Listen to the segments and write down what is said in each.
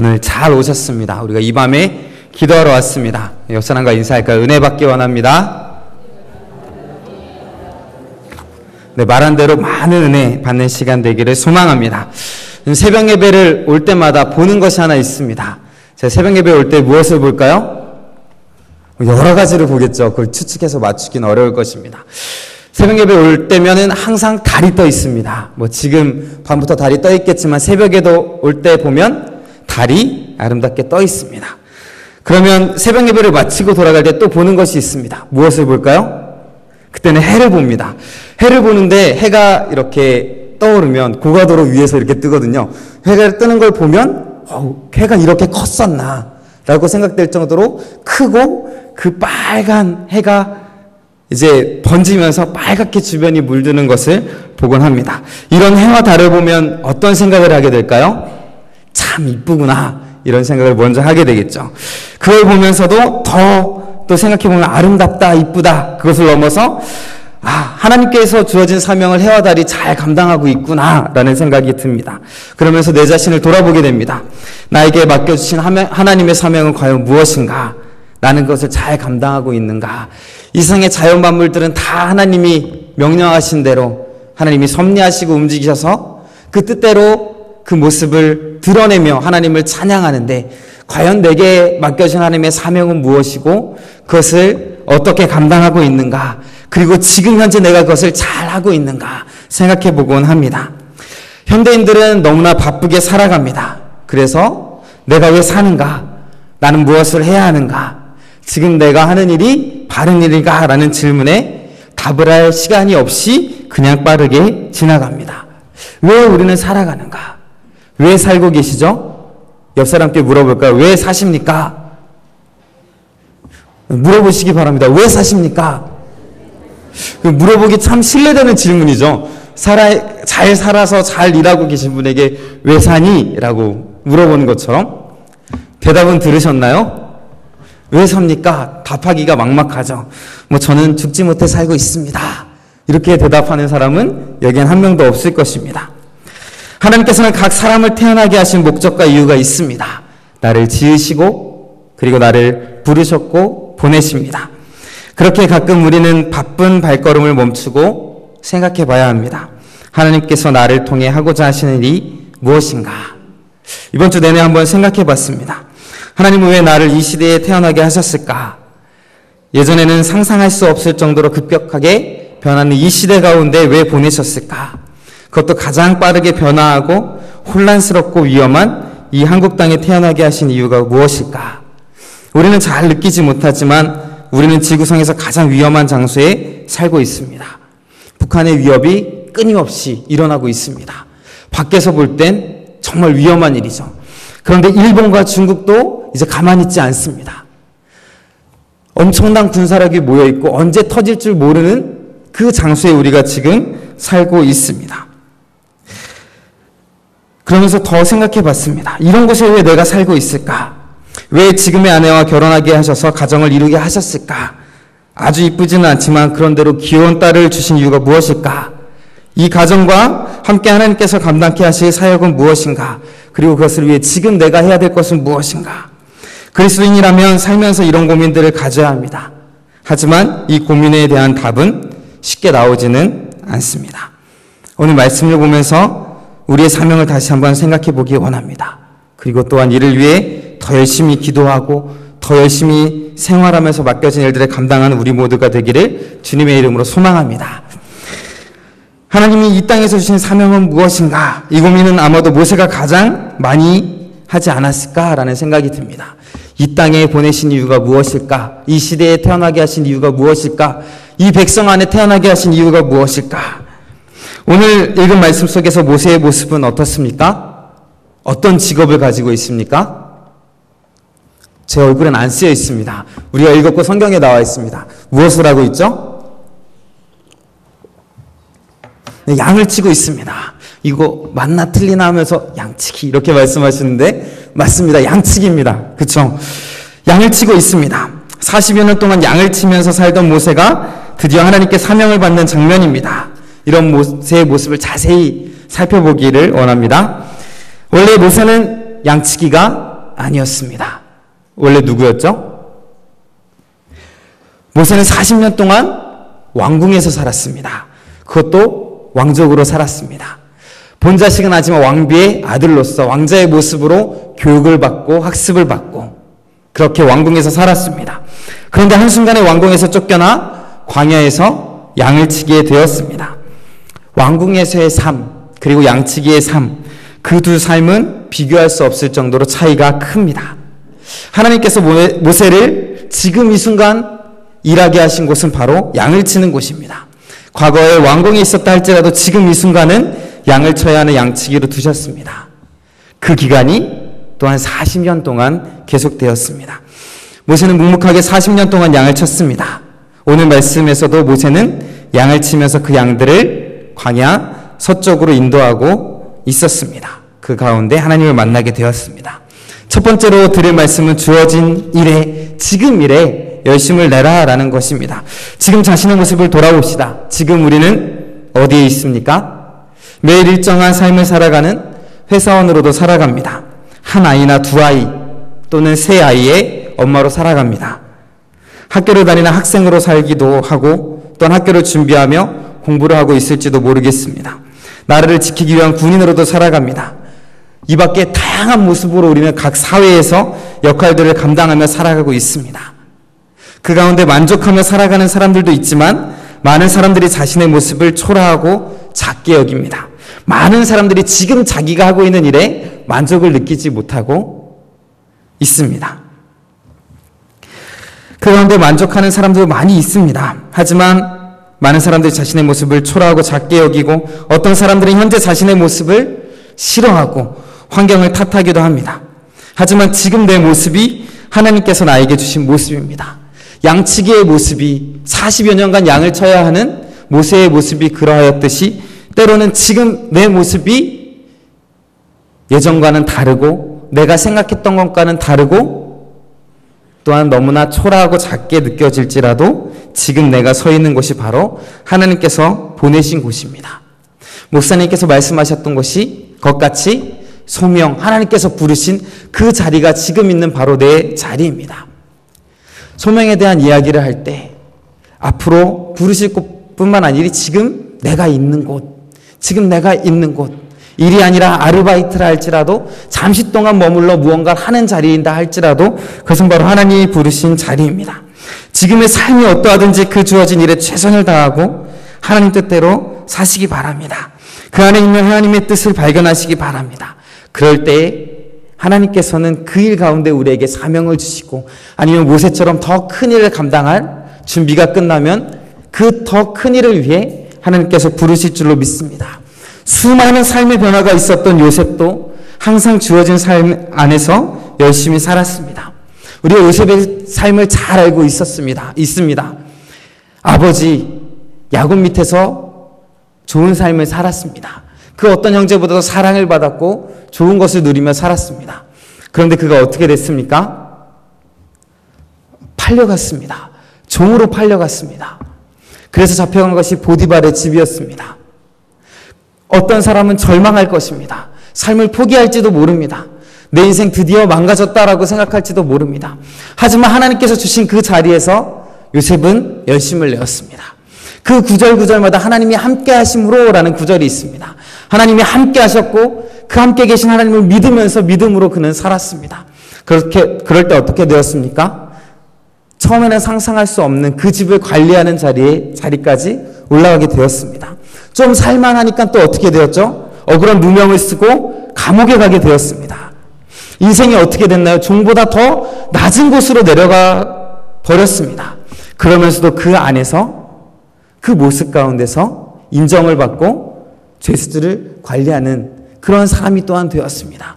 오늘 잘 오셨습니다. 우리가 이 밤에 기도하러 왔습니다. 옆 사람과 인사할까요? 은혜 받기 원합니다. 네, 말한 대로 많은 은혜 받는 시간 되기를 소망합니다. 새벽 예배를 올 때마다 보는 것이 하나 있습니다. 제 새벽 예배 올 때 무엇을 볼까요? 여러 가지를 보겠죠. 그걸 추측해서 맞추기는 어려울 것입니다. 새벽 예배 올 때면은 항상 달이 떠 있습니다. 뭐 지금 밤부터 달이 떠 있겠지만 새벽에도 올 때 보면 달이 아름답게 떠 있습니다. 그러면 새벽 예배를 마치고 돌아갈 때 또 보는 것이 있습니다. 무엇을 볼까요? 그때는 해를 봅니다. 해를 보는데 해가 이렇게 떠오르면 고가도로 위에서 이렇게 뜨거든요. 해가 뜨는 걸 보면 어, 해가 이렇게 컸었나 라고 생각될 정도로 크고 그 빨간 해가 이제 번지면서 빨갛게 주변이 물드는 것을 보곤 합니다. 이런 해와 달을 보면 어떤 생각을 하게 될까요? 참 이쁘구나. 이런 생각을 먼저 하게 되겠죠. 그걸 보면서도 더 또 생각해보면 아름답다, 이쁘다. 그것을 넘어서 아, 하나님께서 주어진 사명을 해와 달이 잘 감당하고 있구나, 라는 생각이 듭니다. 그러면서 내 자신을 돌아보게 됩니다. 나에게 맡겨주신 하나님의 사명은 과연 무엇인가? 나는 그것을 잘 감당하고 있는가? 이상의 자연 만물들은 다 하나님이 명령하신 대로 하나님이 섭리하시고 움직이셔서 그 뜻대로 그 모습을 드러내며 하나님을 찬양하는데 과연 내게 맡겨진 하나님의 사명은 무엇이고 그것을 어떻게 감당하고 있는가 그리고 지금 현재 내가 그것을 잘 하고 있는가 생각해 보곤 합니다. 현대인들은 너무나 바쁘게 살아갑니다. 그래서 내가 왜 사는가? 나는 무엇을 해야 하는가? 지금 내가 하는 일이 바른 일인가? 라는 질문에 답을 할 시간이 없이 그냥 빠르게 지나갑니다. 왜 우리는 살아가는가? 왜 살고 계시죠? 옆 사람께 물어볼까요? 왜 사십니까? 물어보시기 바랍니다. 왜 사십니까? 그 물어보기 참 신뢰되는 질문이죠. 살아, 잘 살아서 잘 일하고 계신 분에게 왜 사니? 라고 물어보는 것처럼 대답은 들으셨나요? 왜 삽니까? 답하기가 막막하죠. 뭐 저는 죽지 못해 살고 있습니다. 이렇게 대답하는 사람은 여기엔 한 명도 없을 것입니다. 하나님께서는 각 사람을 태어나게 하신 목적과 이유가 있습니다. 나를 지으시고 그리고 나를 부르셨고 보내십니다. 그렇게 가끔 우리는 바쁜 발걸음을 멈추고 생각해 봐야 합니다. 하나님께서 나를 통해 하고자 하시는 일이 무엇인가? 이번 주 내내 한번 생각해 봤습니다. 하나님은 왜 나를 이 시대에 태어나게 하셨을까? 예전에는 상상할 수 없을 정도로 급격하게 변하는 이 시대 가운데 왜 보내셨을까? 그것도 가장 빠르게 변화하고 혼란스럽고 위험한 이 한국 땅에 태어나게 하신 이유가 무엇일까? 우리는 잘 느끼지 못하지만 우리는 지구상에서 가장 위험한 장소에 살고 있습니다. 북한의 위협이 끊임없이 일어나고 있습니다. 밖에서 볼 땐 정말 위험한 일이죠. 그런데 일본과 중국도 이제 가만히 있지 않습니다. 엄청난 군사력이 모여 있고 언제 터질 줄 모르는 그 장소에 우리가 지금 살고 있습니다. 그러면서 더 생각해 봤습니다. 이런 곳에 왜 내가 살고 있을까? 왜 지금의 아내와 결혼하게 하셔서 가정을 이루게 하셨을까? 아주 이쁘지는 않지만 그런대로 귀여운 딸을 주신 이유가 무엇일까? 이 가정과 함께 하나님께서 감당케 하실 사역은 무엇인가? 그리고 그것을 위해 지금 내가 해야 될 것은 무엇인가? 그리스도인이라면 살면서 이런 고민들을 가져야 합니다. 하지만 이 고민에 대한 답은 쉽게 나오지는 않습니다. 오늘 말씀을 보면서 우리의 사명을 다시 한번 생각해 보기 원합니다. 그리고 또한 이를 위해 더 열심히 기도하고 더 열심히 생활하면서 맡겨진 일들을 감당하는 우리 모두가 되기를 주님의 이름으로 소망합니다. 하나님이 이 땅에서 주신 사명은 무엇인가? 이 고민은 아마도 모세가 가장 많이 하지 않았을까라는 생각이 듭니다. 이 땅에 보내신 이유가 무엇일까? 이 시대에 태어나게 하신 이유가 무엇일까? 이 백성 안에 태어나게 하신 이유가 무엇일까? 오늘 읽은 말씀 속에서 모세의 모습은 어떻습니까? 어떤 직업을 가지고 있습니까? 제 얼굴엔 안 쓰여 있습니다. 우리가 읽었고 성경에 나와 있습니다. 무엇을 하고 있죠? 네, 양을 치고 있습니다. 이거 맞나 틀리나 하면서 양치기 이렇게 말씀하시는데 맞습니다. 양치기입니다. 그쵸? 양을 치고 있습니다. 40여 년 동안 양을 치면서 살던 모세가 드디어 하나님께 사명을 받는 장면입니다. 이런 모세의 모습을 자세히 살펴보기를 원합니다. 원래 모세는 양치기가 아니었습니다. 원래 누구였죠? 모세는 40년 동안 왕궁에서 살았습니다. 그것도 왕족으로 살았습니다. 본 자식은 하지만 왕비의 아들로서 왕자의 모습으로 교육을 받고 학습을 받고 그렇게 왕궁에서 살았습니다. 그런데 한순간에 왕궁에서 쫓겨나 광야에서 양을 치게 되었습니다. 왕궁에서의 삶, 그리고 양치기의 삶, 그 두 삶은 비교할 수 없을 정도로 차이가 큽니다. 하나님께서 모세를 지금 이 순간 일하게 하신 곳은 바로 양을 치는 곳입니다. 과거에 왕궁에 있었다 할지라도 지금 이 순간은 양을 쳐야 하는 양치기로 두셨습니다. 그 기간이 또한 40년 동안 계속되었습니다. 모세는 묵묵하게 40년 동안 양을 쳤습니다. 오늘 말씀에서도 모세는 양을 치면서 그 양들을 광야 서쪽으로 인도하고 있었습니다. 그 가운데 하나님을 만나게 되었습니다. 첫 번째로 드릴 말씀은 주어진 일에, 지금 일에 열심을 내라라는 것입니다. 지금 자신의 모습을 돌아봅시다. 지금 우리는 어디에 있습니까? 매일 일정한 삶을 살아가는 회사원으로도 살아갑니다. 한 아이나 두 아이 또는 세 아이의 엄마로 살아갑니다. 학교를 다니는 학생으로 살기도 하고 또는 학교를 준비하며 공부를 하고 있을지도 모르겠습니다. 나라를 지키기 위한 군인으로도 살아갑니다. 이 밖에 다양한 모습으로 우리는 각 사회에서 역할들을 감당하며 살아가고 있습니다. 그 가운데 만족하며 살아가는 사람들도 있지만 많은 사람들이 자신의 모습을 초라하고 작게 여깁니다. 많은 사람들이 지금 자기가 하고 있는 일에 만족을 느끼지 못하고 있습니다. 그 가운데 만족하는 사람도 많이 있습니다. 하지만 많은 사람들이 자신의 모습을 초라하고 작게 여기고 어떤 사람들은 현재 자신의 모습을 싫어하고 환경을 탓하기도 합니다. 하지만 지금 내 모습이 하나님께서 나에게 주신 모습입니다. 양치기의 모습이 40여 년간 양을 쳐야 하는 모세의 모습이 그러하였듯이 때로는 지금 내 모습이 예전과는 다르고 내가 생각했던 것과는 다르고 또한 너무나 초라하고 작게 느껴질지라도 지금 내가 서 있는 곳이 바로 하나님께서 보내신 곳입니다. 목사님께서 말씀하셨던 것이 것같이 소명, 하나님께서 부르신 그 자리가 지금 있는 바로 내 자리입니다. 소명에 대한 이야기를 할 때 앞으로 부르실 곳뿐만 아니라 지금 내가 있는 곳, 지금 내가 있는 곳, 일이 아니라 아르바이트라 할지라도 잠시 동안 머물러 무언가를 하는 자리인다 할지라도 그것은 바로 하나님이 부르신 자리입니다. 지금의 삶이 어떠하든지 그 주어진 일에 최선을 다하고 하나님 뜻대로 사시기 바랍니다. 그 안에 있는 하나님의 뜻을 발견하시기 바랍니다. 그럴 때 하나님께서는 그 일 가운데 우리에게 사명을 주시고 아니면 모세처럼 더 큰 일을 감당할 준비가 끝나면 그 더 큰 일을 위해 하나님께서 부르실 줄로 믿습니다. 수많은 삶의 변화가 있었던 요셉도 항상 주어진 삶 안에서 열심히 살았습니다. 우리가 요셉의 삶을 잘 알고 있었습니다. 있습니다. 아버지 야곱 밑에서 좋은 삶을 살았습니다. 그 어떤 형제보다도 사랑을 받았고 좋은 것을 누리며 살았습니다. 그런데 그가 어떻게 됐습니까? 팔려갔습니다. 종으로 팔려갔습니다. 그래서 잡혀간 것이 보디발의 집이었습니다. 어떤 사람은 절망할 것입니다. 삶을 포기할지도 모릅니다. 내 인생 드디어 망가졌다라고 생각할지도 모릅니다. 하지만 하나님께서 주신 그 자리에서 요셉은 열심을 내었습니다. 그 구절 구절마다 하나님이 함께 하심으로라는 구절이 있습니다. 하나님이 함께 하셨고 그 함께 계신 하나님을 믿으면서 믿음으로 그는 살았습니다. 그렇게 그럴 때 어떻게 되었습니까? 처음에는 상상할 수 없는 그 집을 관리하는 자리에 자리까지 올라가게 되었습니다. 좀 살만하니까 또 어떻게 되었죠? 억울한 누명을 쓰고 감옥에 가게 되었습니다. 인생이 어떻게 됐나요? 종보다 더 낮은 곳으로 내려가 버렸습니다. 그러면서도 그 안에서 그 모습 가운데서 인정을 받고 죄수들을 관리하는 그런 사람이 또한 되었습니다.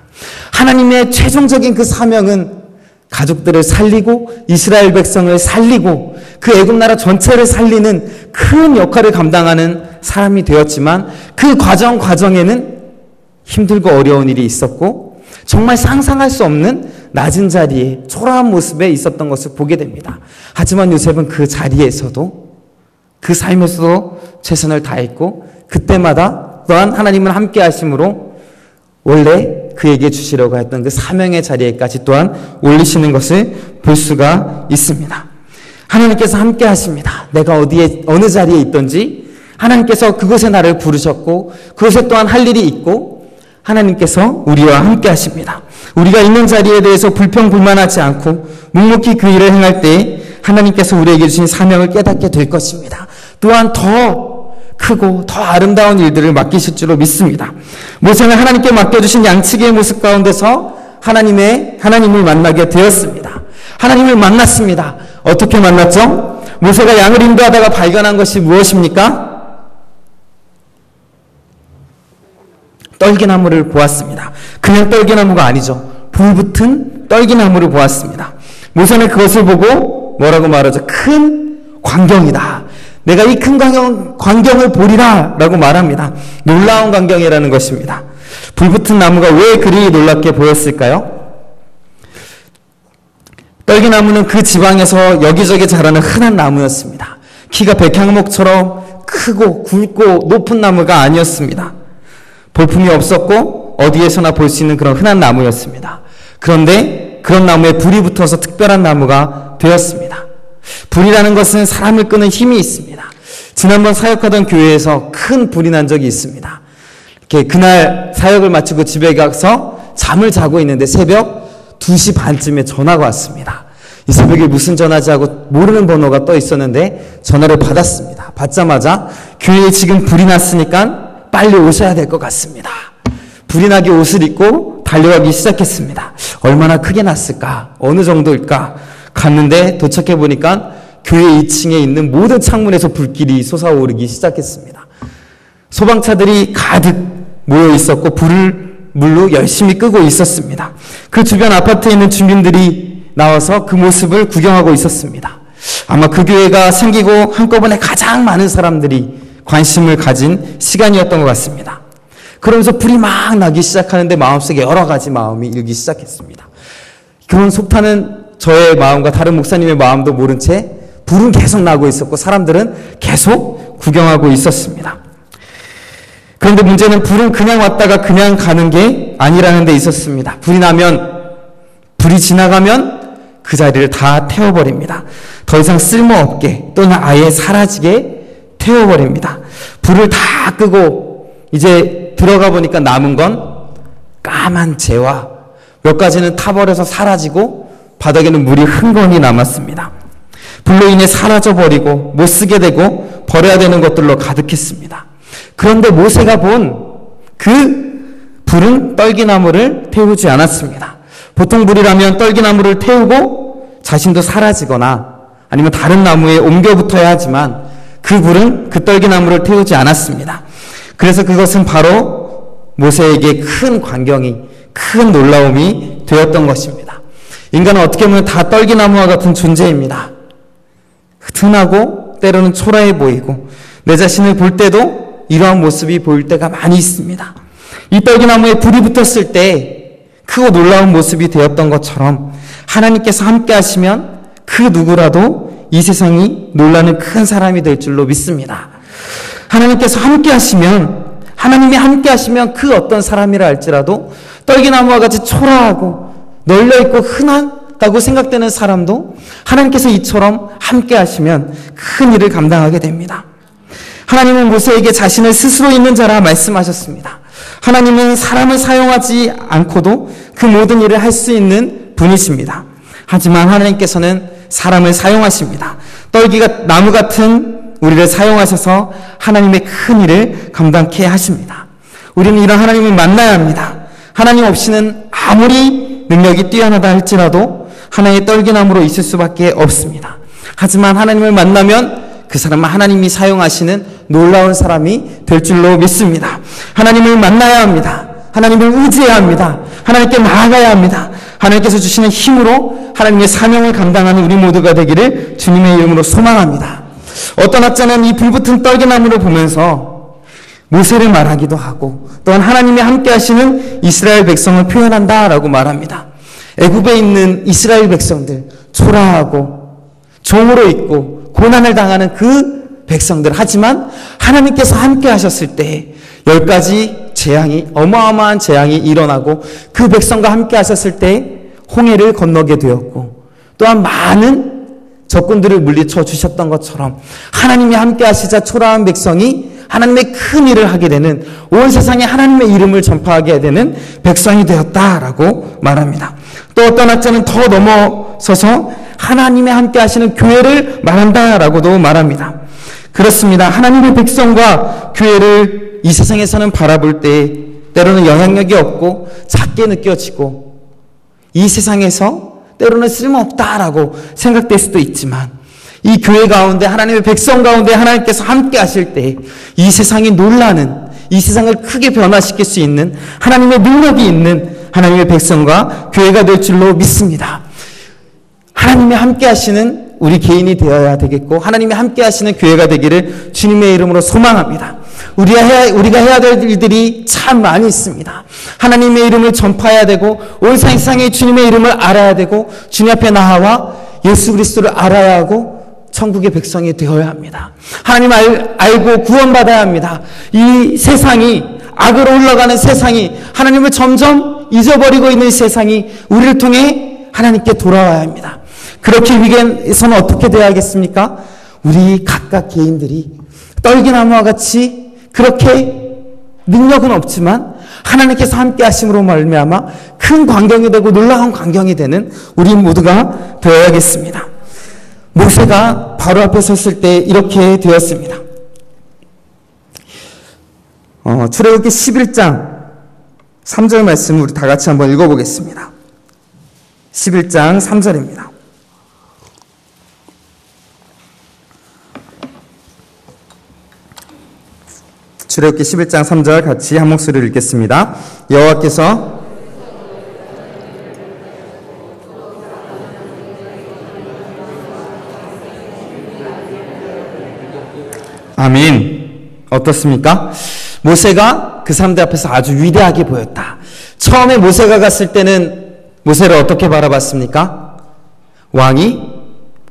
하나님의 최종적인 그 사명은 가족들을 살리고 이스라엘 백성을 살리고 그 애굽 나라 전체를 살리는 큰 역할을 감당하는 사람이 되었지만 그 과정 과정에는 힘들고 어려운 일이 있었고 정말 상상할 수 없는 낮은 자리에 초라한 모습에 있었던 것을 보게 됩니다. 하지만 요셉은 그 자리에서도 그 삶에서도 최선을 다했고 그때마다 또한 하나님은 함께 하심으로 원래 그에게 주시려고 했던 그 사명의 자리에까지 또한 올리시는 것을 볼 수가 있습니다. 하나님께서 함께 하십니다. 내가 어디에, 어느 자리에 있든지 하나님께서 그곳에 나를 부르셨고 그곳에 또한 할 일이 있고 하나님께서 우리와 함께 하십니다. 우리가 있는 자리에 대해서 불평 불만하지 않고 묵묵히 그 일을 행할 때 하나님께서 우리에게 주신 사명을 깨닫게 될 것입니다. 또한 더 크고 더 아름다운 일들을 맡기실 줄로 믿습니다. 모세는 하나님께 맡겨주신 양측의 모습 가운데서 하나님의, 하나님을 만나게 되었습니다. 하나님을 만났습니다. 어떻게 만났죠? 모세가 양을 인도하다가 발견한 것이 무엇입니까? 떨기나무를 보았습니다. 그냥 떨기나무가 아니죠. 불붙은 떨기나무를 보았습니다. 모세는 그것을 보고 뭐라고 말하죠? 큰 광경이다. 내가 이 큰 광경, 광경을 보리라 라고 말합니다. 놀라운 광경이라는 것입니다. 불붙은 나무가 왜 그리 놀랍게 보였을까요? 떨기나무는 그 지방에서 여기저기 자라는 흔한 나무였습니다. 키가 백향목처럼 크고 굵고 높은 나무가 아니었습니다. 볼품이 없었고 어디에서나 볼 수 있는 그런 흔한 나무였습니다. 그런데 그런 나무에 불이 붙어서 특별한 나무가 되었습니다. 불이라는 것은 사람을 끄는 힘이 있습니다. 지난번 사역하던 교회에서 큰 불이 난 적이 있습니다. 이렇게 그날 사역을 마치고 집에 가서 잠을 자고 있는데 새벽 2시 반쯤에 전화가 왔습니다. 이 새벽에 무슨 전화지 하고 모르는 번호가 떠 있었는데 전화를 받았습니다. 받자마자 교회에 지금 불이 났으니까 빨리 오셔야 될 것 같습니다. 불이 나게 옷을 입고 달려가기 시작했습니다. 얼마나 크게 났을까? 어느 정도일까? 갔는데 도착해 보니까 교회 2층에 있는 모든 창문에서 불길이 솟아오르기 시작했습니다. 소방차들이 가득 모여 있었고 불을 물로 열심히 끄고 있었습니다. 그 주변 아파트에 있는 주민들이 나와서 그 모습을 구경하고 있었습니다. 아마 그 교회가 생기고 한꺼번에 가장 많은 사람들이 관심을 가진 시간이었던 것 같습니다. 그러면서 불이 막 나기 시작하는데 마음속에 여러 가지 마음이 일기 시작했습니다. 그런 속타는 저의 마음과 다른 목사님의 마음도 모른 채 불은 계속 나고 있었고 사람들은 계속 구경하고 있었습니다. 그런데 문제는 불은 그냥 왔다가 그냥 가는 게 아니라는 데 있었습니다. 불이 나면, 불이 지나가면 그 자리를 다 태워버립니다. 더 이상 쓸모없게 또는 아예 사라지게 태워버립니다. 불을 다 끄고 이제 들어가 보니까 남은 건 까만 재와 몇 가지는 타버려서 사라지고 바닥에는 물이 흥건히 남았습니다. 불로 인해 사라져버리고 못 쓰게 되고 버려야 되는 것들로 가득했습니다. 그런데 모세가 본 그 불은 떨기나무를 태우지 않았습니다. 보통 불이라면 떨기나무를 태우고 자신도 사라지거나 아니면 다른 나무에 옮겨 붙어야 하지만 그 불은 그 떨기나무를 태우지 않았습니다. 그래서 그것은 바로 모세에게 큰 광경이, 큰 놀라움이 되었던 것입니다. 인간은 어떻게 보면 다 떨기나무와 같은 존재입니다. 튼하고 때로는 초라해 보이고 내 자신을 볼 때도 이러한 모습이 보일 때가 많이 있습니다. 이 떨기나무에 불이 붙었을 때 크고 놀라운 모습이 되었던 것처럼 하나님께서 함께 하시면 그 누구라도 이 세상이 놀라는 큰 사람이 될 줄로 믿습니다. 하나님께서 함께 하시면 하나님이 함께 하시면 그 어떤 사람이라 할지라도 떨기나무와 같이 초라하고 널려 있고 흔한 다고 생각되는 사람도 하나님께서 이처럼 함께 하시면 큰 일을 감당하게 됩니다. 하나님은 모세에게 자신을 스스로 있는 자라 말씀하셨습니다. 하나님은 사람을 사용하지 않고도 그 모든 일을 할 수 있는 분이십니다. 하지만 하나님께서는 사람을 사용하십니다. 떨기가 나무 같은 우리를 사용하셔서 하나님의 큰 일을 감당케 하십니다. 우리는 이런 하나님을 만나야 합니다. 하나님 없이는 아무리 능력이 뛰어나다 할지라도 하나의 떨기나무로 있을 수밖에 없습니다. 하지만 하나님을 만나면 그 사람은 하나님이 사용하시는 놀라운 사람이 될 줄로 믿습니다. 하나님을 만나야 합니다. 하나님을 의지해야 합니다. 하나님께 나아가야 합니다. 하나님께서 주시는 힘으로 하나님의 사명을 감당하는 우리 모두가 되기를 주님의 이름으로 소망합니다. 어떤 학자는 이 불붙은 떨기나무를 보면서 모세를 말하기도 하고 또한 하나님이 함께 하시는 이스라엘 백성을 표현한다라고 말합니다. 애굽에 있는 이스라엘 백성들 초라하고 종으로 있고 고난을 당하는 그 백성들 하지만 하나님께서 함께 하셨을 때 열 가지 재앙이 어마어마한 재앙이 일어나고 그 백성과 함께 하셨을 때 홍해를 건너게 되었고 또한 많은 적군들을 물리쳐 주셨던 것처럼 하나님이 함께 하시자 초라한 백성이 하나님의 큰 일을 하게 되는 온 세상에 하나님의 이름을 전파하게 되는 백성이 되었다라고 말합니다. 또 어떤 학자는 더 넘어서서 하나님의 함께 하시는 교회를 말한다라고도 말합니다. 그렇습니다. 하나님의 백성과 교회를 이 세상에서는 바라볼 때 때로는 영향력이 없고 작게 느껴지고 이 세상에서 때로는 쓸모없다라고 생각될 수도 있지만 이 교회 가운데 하나님의 백성 가운데 하나님께서 함께 하실 때 이 세상이 놀라는 이 세상을 크게 변화시킬 수 있는 하나님의 능력이 있는 하나님의 백성과 교회가 될 줄로 믿습니다. 하나님이 함께 하시는 우리 개인이 되어야 되겠고 하나님이 함께 하시는 교회가 되기를 주님의 이름으로 소망합니다. 우리가 해야, 우리가 해야 될 일들이 참 많이 있습니다. 하나님의 이름을 전파해야 되고 온 세상에 주님의 이름을 알아야 되고 주님 앞에 나와 예수 그리스도를 알아야 하고 천국의 백성이 되어야 합니다. 하나님 알, 알고 구원받아야 합니다. 이 세상이 악으로 흘러가는 세상이 하나님을 점점 잊어버리고 있는 세상이 우리를 통해 하나님께 돌아와야 합니다. 그렇게 위기에서는 어떻게 돼야겠습니까? 우리 각각 개인들이 떨기나무와 같이 그렇게 능력은 없지만 하나님께서 함께 하심으로 말미암아 큰 광경이 되고 놀라운 광경이 되는 우리 모두가 되어야겠습니다. 모세가 바로 앞에 섰을 때 이렇게 되었습니다. 어, 출애굽기 11장 3절 말씀 우리 다 같이 한번 읽어보겠습니다. 11장 3절입니다. 출애굽기 11장 3절 같이 한 목소리를 읽겠습니다. 여호와께서 아멘. 어떻습니까? 모세가 그 사람들 앞에서 아주 위대하게 보였다. 처음에 모세가 갔을 때는 모세를 어떻게 바라봤습니까? 왕이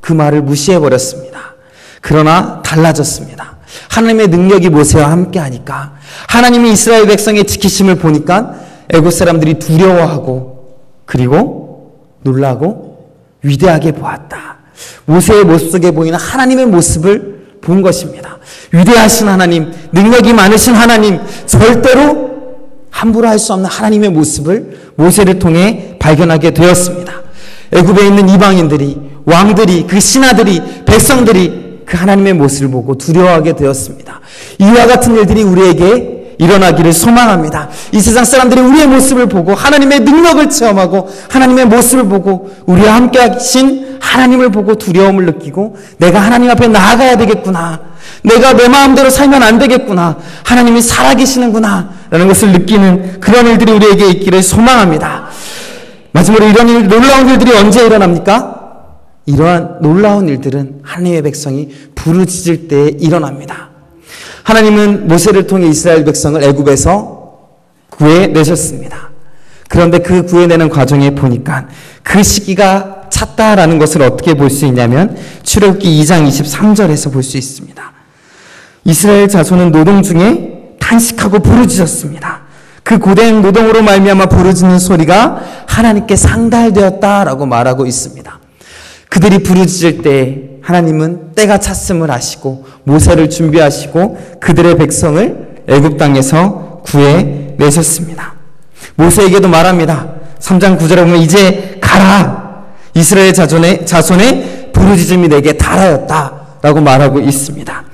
그 말을 무시해 버렸습니다. 그러나 달라졌습니다. 하나님의 능력이 모세와 함께 하니까 하나님이 이스라엘 백성의 지키심을 보니까 애굽 사람들이 두려워하고 그리고 놀라고 위대하게 보았다. 모세의 모습 속에 보이는 하나님의 모습을 본 것입니다. 위대하신 하나님, 능력이 많으신 하나님, 절대로 함부로 할 수 없는 하나님의 모습을 모세를 통해 발견하게 되었습니다. 애굽에 있는 이방인들이 왕들이 그 신하들이 백성들이 그 하나님의 모습을 보고 두려워하게 되었습니다. 이와 같은 일들이 우리에게 일어나기를 소망합니다. 이 세상 사람들이 우리의 모습을 보고 하나님의 능력을 체험하고 하나님의 모습을 보고 우리와 함께 하신 하나님을 보고 두려움을 느끼고 내가 하나님 앞에 나아가야 되겠구나. 내가 내 마음대로 살면 안 되겠구나. 하나님이 살아계시는구나. 라는 것을 느끼는 그런 일들이 우리에게 있기를 소망합니다. 마지막으로 이런 일, 놀라운 일들이 언제 일어납니까? 이러한 놀라운 일들은 하나님의 백성이 부르짖을 때 일어납니다. 하나님은 모세를 통해 이스라엘 백성을 애굽에서 구해내셨습니다. 그런데 그 구해내는 과정에 보니까 그 시기가 찼다라는 것을 어떻게 볼 수 있냐면 출애굽기 2장 23절에서 볼 수 있습니다. 이스라엘 자손은 노동 중에 탄식하고 부르짖었습니다. 그 고된 노동으로 말미암아 부르짖는 소리가 하나님께 상달되었다라고 말하고 있습니다. 그들이 부르짖을 때 하나님은 때가 찼음을 아시고 모세를 준비하시고 그들의 백성을 애굽 땅에서 구해 내셨습니다. 모세에게도 말합니다. 3장 9절에 보면 이제 가라. 이스라엘 자손의 자손의 부르짖음이 내게 달하였다라고 말하고 있습니다.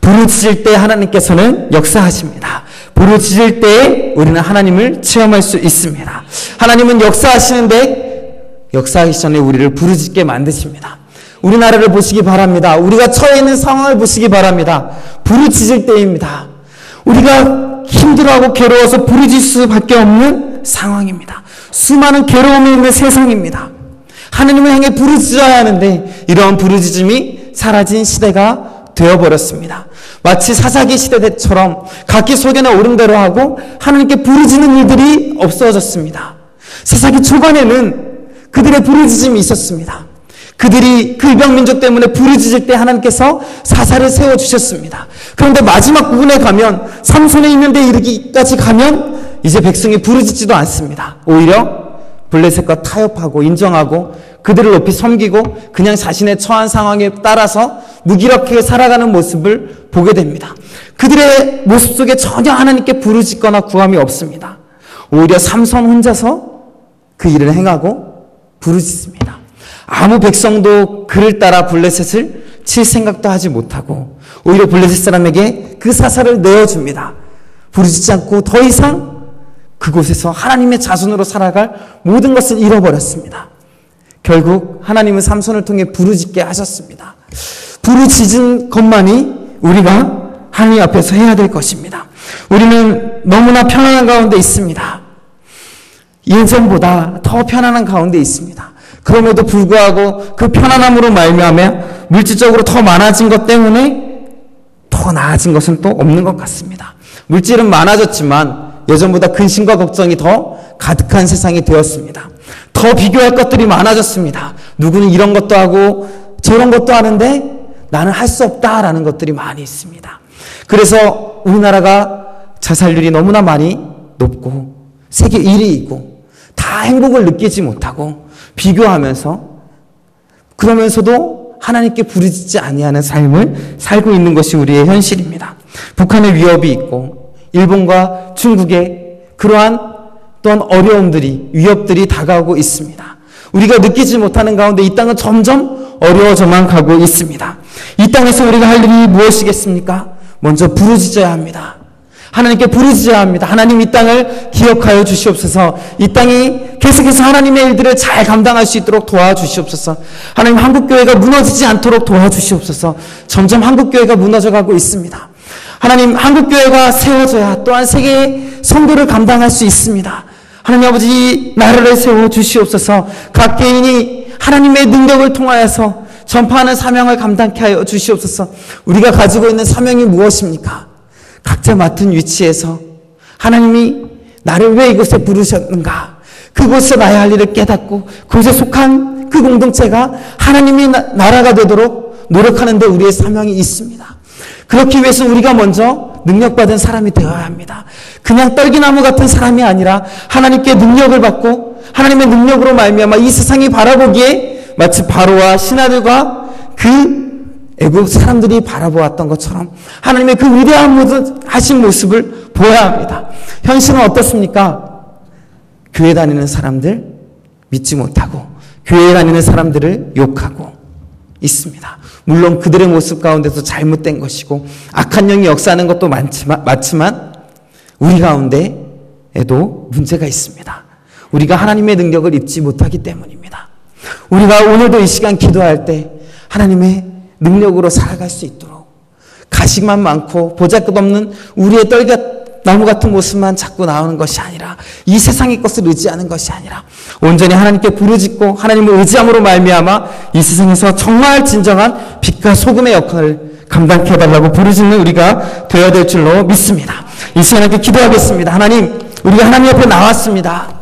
부르짖을 때 하나님께서는 역사하십니다. 부르짖을 때 우리는 하나님을 체험할 수 있습니다. 하나님은 역사하시는데 역사하기 전에 우리를 부르짖게 만드십니다. 우리나라를 보시기 바랍니다. 우리가 처해 있는 상황을 보시기 바랍니다. 부르짖을 때입니다. 우리가 힘들어하고 괴로워서 부르짖을 수밖에 없는 상황입니다. 수많은 괴로움이 있는 세상입니다. 하느님을 향해 부르짖어야 하는데 이러한 부르짖음이 사라진 시대가 되어버렸습니다. 마치 사사기 시대처럼 각기 속에나 오름대로 하고 하나님께 부르짖는 일들이 없어졌습니다. 사사기 초반에는 그들의 부르짖음이 있었습니다. 그들이 그 이방 민족 때문에 부르짖을 때 하나님께서 사사를 세워 주셨습니다. 그런데 마지막 부분에 가면 삼손에 있는 데 이르기까지 가면 이제 백성이 부르짖지도 않습니다. 오히려 블레셋과 타협하고 인정하고 그들을 높이 섬기고 그냥 자신의 처한 상황에 따라서 무기력하게 살아가는 모습을 보게 됩니다. 그들의 모습 속에 전혀 하나님께 부르짖거나 구함이 없습니다. 오히려 삼손 혼자서 그 일을 행하고 부르짖습니다. 아무 백성도 그를 따라 블레셋을 칠 생각도 하지 못하고 오히려 블레셋 사람에게 그 사사를 내어줍니다. 부르짖지 않고 더 이상 그곳에서 하나님의 자손으로 살아갈 모든 것을 잃어버렸습니다. 결국 하나님은 삼손을 통해 부르짖게 하셨습니다. 부르짖은 것만이 우리가 하나님 앞에서 해야 될 것입니다. 우리는 너무나 편안한 가운데 있습니다. 예전보다 더 편안한 가운데 있습니다. 그럼에도 불구하고 그 편안함으로 말미암아 물질적으로 더 많아진 것 때문에 더 나아진 것은 또 없는 것 같습니다. 물질은 많아졌지만 예전보다 근심과 걱정이 더 가득한 세상이 되었습니다. 더 비교할 것들이 많아졌습니다. 누구는 이런 것도 하고 저런 것도 하는데 나는 할 수 없다라는 것들이 많이 있습니다. 그래서 우리나라가 자살률이 너무나 많이 높고 세계 1위이고 다 행복을 느끼지 못하고 비교하면서 그러면서도 하나님께 부르짖지 아니하는 삶을 살고 있는 것이 우리의 현실입니다. 북한의 위협이 있고 일본과 중국의 그러한 또한 어려움들이 위협들이 다가오고 있습니다. 우리가 느끼지 못하는 가운데 이 땅은 점점 어려워져만 가고 있습니다. 이 땅에서 우리가 할 일이 무엇이겠습니까? 먼저 부르짖어야 합니다. 하나님께 부르짖어야 합니다. 하나님 이 땅을 기억하여 주시옵소서. 이 땅이 계속해서 하나님의 일들을 잘 감당할 수 있도록 도와주시옵소서. 하나님 한국교회가 무너지지 않도록 도와주시옵소서. 점점 한국교회가 무너져가고 있습니다. 하나님 한국교회가 세워져야 또한 세계의 성도를 감당할 수 있습니다. 하나님 아버지 나라를 세워 주시옵소서. 각 개인이 하나님의 능력을 통하여서 전파하는 사명을 감당케 하여 주시옵소서. 우리가 가지고 있는 사명이 무엇입니까? 각자 맡은 위치에서 하나님이 나를 왜 이곳에 부르셨는가? 그곳에 나야 할 일을 깨닫고 그곳에 속한 그 공동체가 하나님의 나라가 되도록 노력하는데 우리의 사명이 있습니다. 그렇기 위해서 우리가 먼저 능력받은 사람이 되어야 합니다. 그냥 떨기나무 같은 사람이 아니라 하나님께 능력을 받고 하나님의 능력으로 말미암아 이 세상이 바라보기에 마치 바로와 신하들과 그 애굽 사람들이 바라보았던 것처럼 하나님의 그 위대한 하신 모습을 보아야 합니다. 현실은 어떻습니까? 교회 다니는 사람들 믿지 못하고 교회 다니는 사람들을 욕하고 있습니다. 물론 그들의 모습 가운데서 잘못된 것이고 악한 영이 역사하는 것도 많지만, 맞지만 우리 가운데에도 문제가 있습니다. 우리가 하나님의 능력을 입지 못하기 때문입니다. 우리가 오늘도 이 시간 기도할 때 하나님의 능력으로 살아갈 수 있도록 가식만 많고 보잘것없는 우리의 떨겨 나무 같은 모습만 자꾸 나오는 것이 아니라 이 세상의 것을 의지하는 것이 아니라 온전히 하나님께 부르짖고 하나님을 의지함으로 말미암아 이 세상에서 정말 진정한 빛과 소금의 역할을 감당해 달라고 부르짖는 우리가 되어야 될 줄로 믿습니다. 이 시간에 기도하겠습니다. 하나님, 우리가 하나님 옆에 나왔습니다.